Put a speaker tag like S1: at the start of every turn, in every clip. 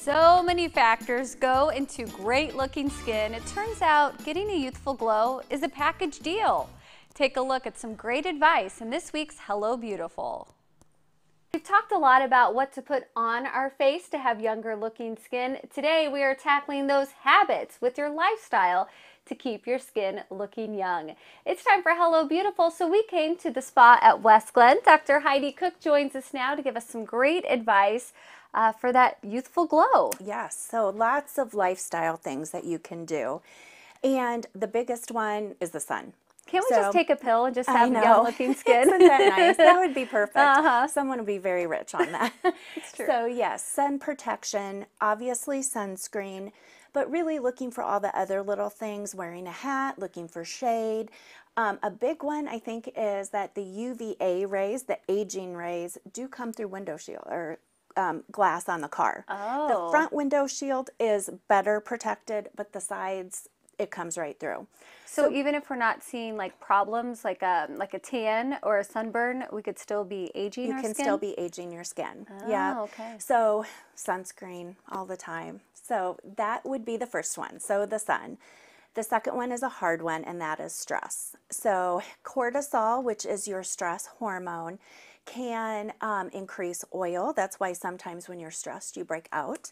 S1: So many factors go into great looking skin. It turns out getting a youthful glow is a package deal. Take a look at some great advice in this week's Hello Beautiful. We've talked a lot about what to put on our face to have younger looking skin. Today we are tackling those habits with your lifestyle to keep your skin looking young. It's time for Hello Beautiful, so we came to the spa at West Glen. Dr. Heidi Koch joins us now to give us some great advice uh, for that youthful glow.
S2: Yes, so lots of lifestyle things that you can do. And the biggest one is the sun.
S1: Can't we
S2: So-
S1: just take a pill and just have young looking skin?
S2: Isn't that nice? That would be perfect.
S1: Uh-huh.
S2: Someone would be very rich on that.
S1: It's true.
S2: So, yes, sun protection, obviously sunscreen, but really looking for all the other little things, wearing a hat, looking for shade. Um, a big one, I think, is that the UVA rays, the aging rays, do come through window shield or um, glass on the car.
S1: Oh.
S2: The front window shield is better protected, but the sides, it comes right through.
S1: So, even if we're not seeing like problems like a like a tan or a sunburn, we could still be aging
S2: you can
S1: skin?
S2: still be aging your skin.
S1: Oh,
S2: yeah.
S1: okay.
S2: So sunscreen all the time. So that would be the first one. So the sun. The second one is a hard one, and that is stress. So cortisol, which is your stress hormone, can um, increase oil. That's why sometimes when you're stressed, you break out.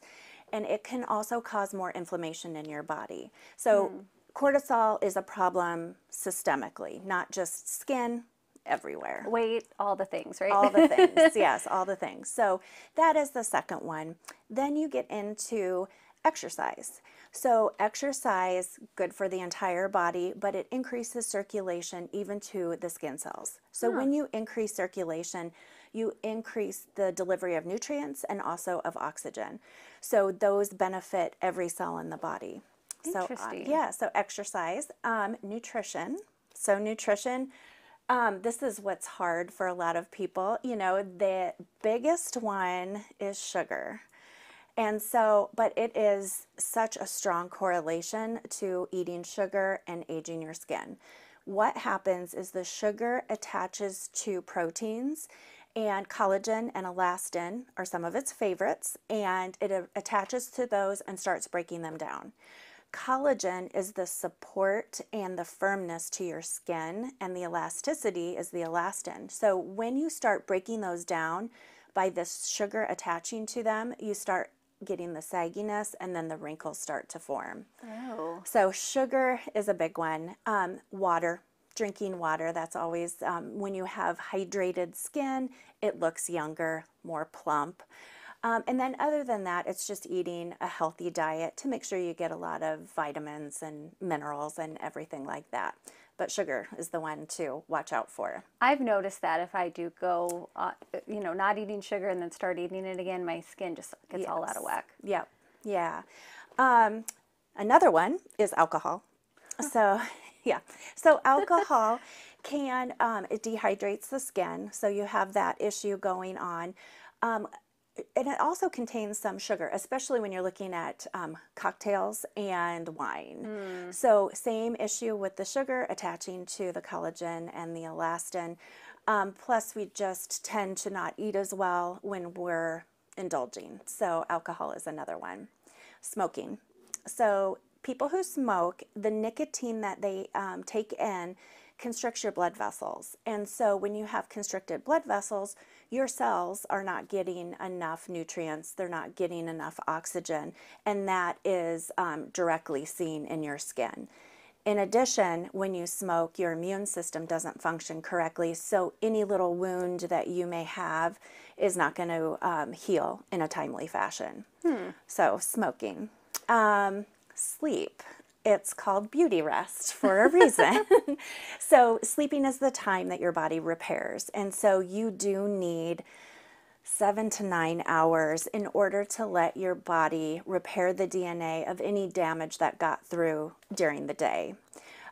S2: And it can also cause more inflammation in your body. So hmm. cortisol is a problem systemically, not just skin, everywhere.
S1: Weight, all the things, right?
S2: all the things yes all the things. So that is the second one. Then you get into exercise. So exercise good for the entire body but it increases circulation even to the skin cells. So when you increase circulation you increase the delivery of nutrients and also of oxygen so those benefit every cell in the body so uh,
S1: Interesting.
S2: yeah so exercise um, nutrition so nutrition um, this is what's hard for a lot of people. You know, the biggest one is sugar. And so, but it is such a strong correlation to eating sugar and aging your skin. What happens is the sugar attaches to proteins, and collagen and elastin are some of its favorites, and it attaches to those and starts breaking them down. Collagen is the support and the firmness to your skin, and the elasticity is the elastin. So when you start breaking those down by this sugar attaching to them, you start getting the sagginess and then the wrinkles start to form.
S1: Oh.
S2: So sugar is a big one. Um, water, drinking water, that's always, um, when you have hydrated skin, it looks younger, more plump. Um, and then other than that, it's just eating a healthy diet to make sure you get a lot of vitamins and minerals and everything like that. But sugar is the one to watch out for.
S1: I've noticed that if I do go, uh, you know, not eating sugar and then start eating it again, my skin just gets all out of whack.
S2: Yep. Yeah. Um, another one is alcohol. So, yeah. So, alcohol can, um, it dehydrates the skin. So, you have that issue going on. Um, and it also contains some sugar, especially when you're looking at um, cocktails and wine. So, same issue with the sugar attaching to the collagen and the elastin. Um, plus, we just tend to not eat as well when we're indulging. So, alcohol is another one. Smoking. So, people who smoke, the nicotine that they um, take in constricts your blood vessels. And so, when you have constricted blood vessels, your cells are not getting enough nutrients, they're not getting enough oxygen, and that is um, directly seen in your skin. In addition, when you smoke, your immune system doesn't function correctly, so any little wound that you may have is not going to um, heal in a timely fashion. So, smoking. Um, sleep. It's called beauty rest for a reason. so, sleeping is the time that your body repairs, and so you do need seven to nine hours in order to let your body repair the DNA of any damage that got through during the day.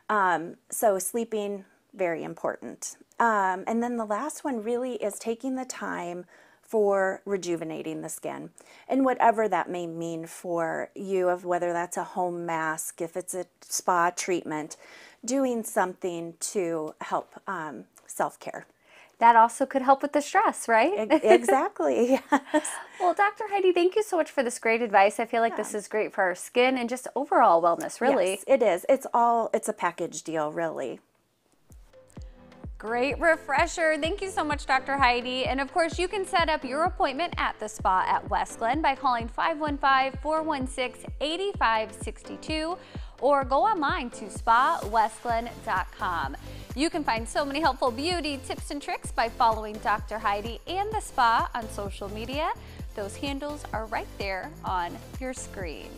S2: Um, so, sleeping, very important. Um, and then the last one really is taking the time for rejuvenating the skin and whatever that may mean for you of whether that's a home mask if it's a spa treatment doing something to help um, self-care
S1: that also could help with the stress, right?
S2: exactly. Yes.
S1: Well, Dr. Heidi, thank you so much for this great advice. I feel like yeah. this is great for our skin and just overall wellness, really.
S2: Yes, it is. It's all, it's a package deal, really.
S1: Great refresher. Thank you so much, Dr. Heidi. And of course, you can set up your appointment at the spa at West Glen by calling 515-416-8562 or go online to spawestglen.com. You can find so many helpful beauty tips and tricks by following Dr. Heidi and the spa on social media. Those handles are right there on your screen.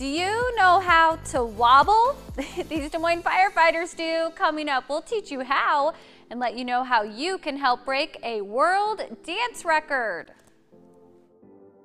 S1: Do you know how to wobble? These Des Moines firefighters do. Coming up, we'll teach you how and let you know how you can help break a world dance record.